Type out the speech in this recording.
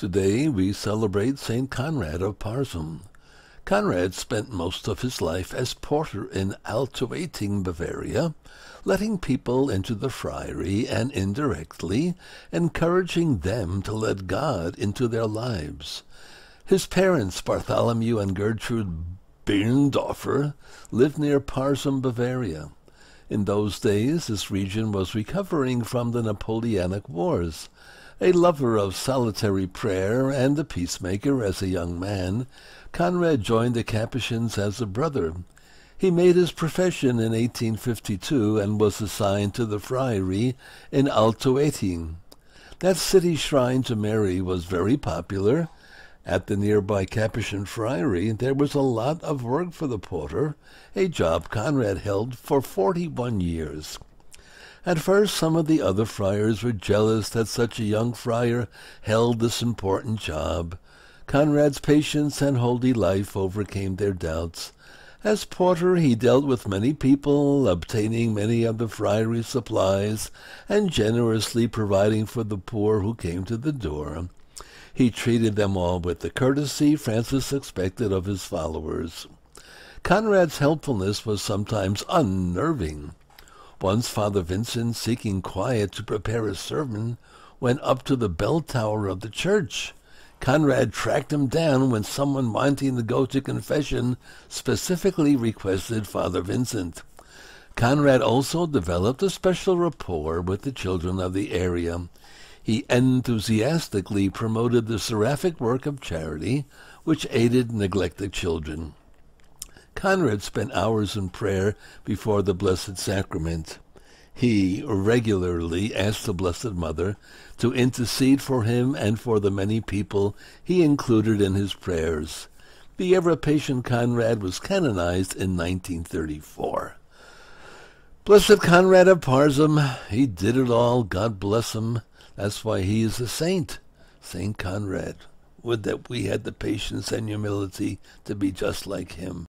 Today we celebrate St. Conrad of Parzham. Conrad spent most of his life as porter in Altötting, Bavaria, letting people into the friary and indirectly encouraging them to let God into their lives. His parents, Bartholomew and Gertrude Birndorfer, lived near Parzham, Bavaria. In those days, this region was recovering from the Napoleonic Wars. A lover of solitary prayer and a peacemaker as a young man, Conrad joined the Capuchins as a brother. He made his profession in 1852 and was assigned to the friary in Altötting. That city shrine to Mary was very popular. At the nearby Capuchin friary there was a lot of work for the porter, a job Conrad held for forty-one years. At first some of the other friars were jealous that such a young friar held this important job. Conrad's patience and holy life overcame their doubts. As porter he dealt with many people, obtaining many of the friary's supplies, and generously providing for the poor who came to the door. He treated them all with the courtesy Francis expected of his followers. Conrad's helpfulness was sometimes unnerving. Once Father Vincent, seeking quiet to prepare a sermon, went up to the bell tower of the church. Conrad tracked him down when someone wanting to go to confession specifically requested Father Vincent. Conrad also developed a special rapport with the children of the area. He enthusiastically promoted the seraphic work of charity, which aided neglected children. Conrad spent hours in prayer before the Blessed Sacrament. He regularly asked the Blessed Mother to intercede for him and for the many people he included in his prayers. The ever-patient Conrad was canonized in 1934. Blessed Conrad of Parzham, he did it all, God bless him. That's why he is a saint, Saint Conrad. Would that we had the patience and humility to be just like him.